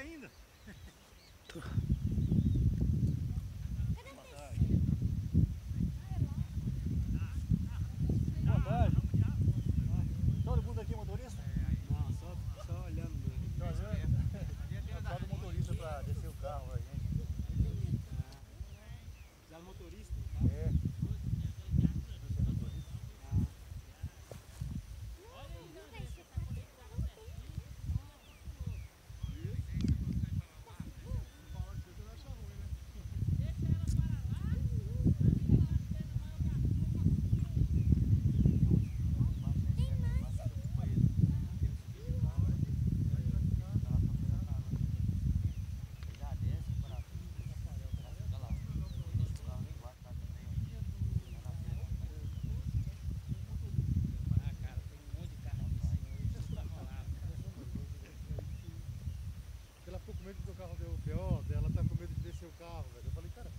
ainda. ficou com medo que o carro deu o pior, ela tá com medo de descer o carro, velho. Eu falei, cara,